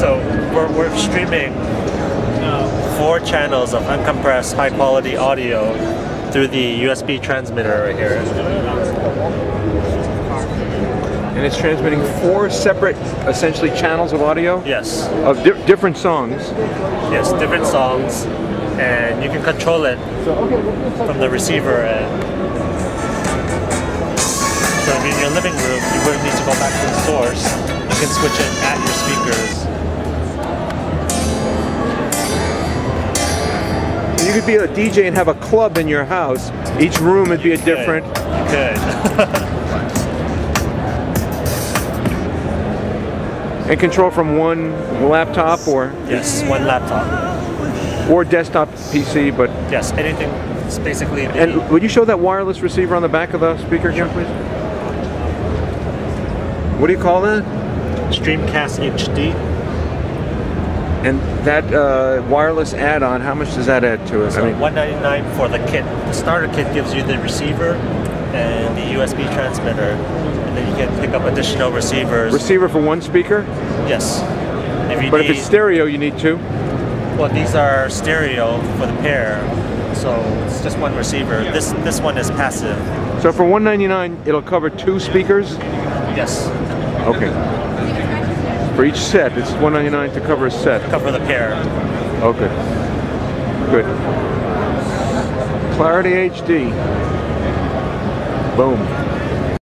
So we're, we're streaming four channels of uncompressed high quality audio through the USB transmitter right here. And it's transmitting four separate, essentially, channels of audio Yes, of di- different songs. yes, different songs, and you can control it from the receiver end. So if you're in your living room, you wouldn't need to go back to the source. You can switch it at your speakers. You could be a DJ and have a club in your house. Each room would be a different. You could. And control from one laptop or yes, one laptop. or desktop PC, but Yes, anything. It's basically and would you show that wireless receiver on the back of the speaker again, please? What do you call that? Streamcast HD. And that uh, wireless add-on, how much does that add to it? So I mean, 199 for the kit. The starter kit gives you the receiver and the USB transmitter, and then you can pick up additional receivers. receiver for one speaker, yes. If but if it's stereo, you need two. well, these are stereo for the pair, so it's just one receiver. This this one is passive. So for 199, it'll cover two speakers. Yes, Okay. For each set, it's 199 to cover a set. cover the pair. Okay. Good. Clarity HD. Boom.